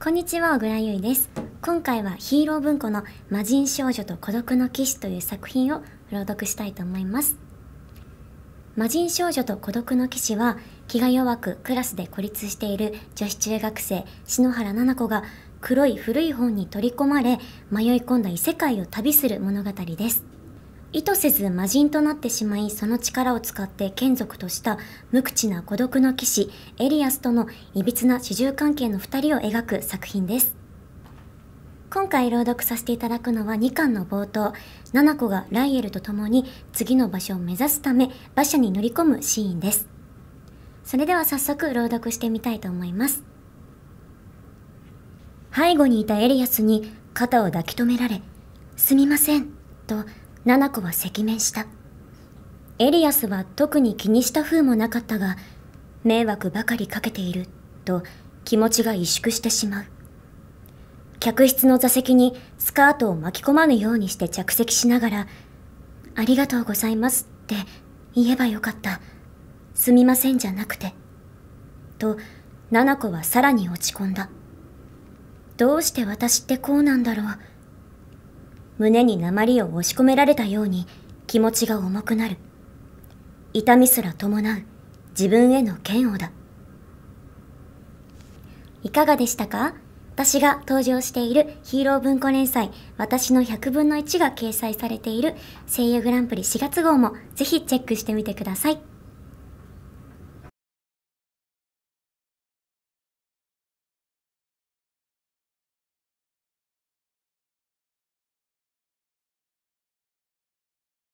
こんにちは、小倉優衣です。今回はヒーロー文庫の魔人少女と孤独の騎士という作品を朗読したいと思います。魔人少女と孤独の騎士は気が弱くクラスで孤立している女子中学生篠原奈々子が黒い古い本に取り込まれ迷い込んだ異世界を旅する物語です。意図せず魔人となってしまいその力を使って眷属とした無口な孤独の騎士エリアスとの歪な主従関係の2人を描く作品です。今回朗読させていただくのは2巻の冒頭、ナナコがライエルと共に次の場所を目指すため馬車に乗り込むシーンです。それでは早速朗読してみたいと思います。背後にいたエリアスに肩を抱き留められ、すみません、と七子は赤面した。エリアスは特に気にした風もなかったが、迷惑ばかりかけている、と気持ちが萎縮してしまう。客室の座席にスカートを巻き込まぬようにして着席しながら、ありがとうございますって言えばよかった。すみませんじゃなくて。と、七子はさらに落ち込んだ。どうして私ってこうなんだろう。胸に鉛を押し込められたように気持ちが重くなる。痛みすら伴う自分への嫌悪だ。いかがでしたか？私が登場しているヒーロー文庫連載私の100分の1が掲載されている声優グランプリ4月号もぜひチェックしてみてください。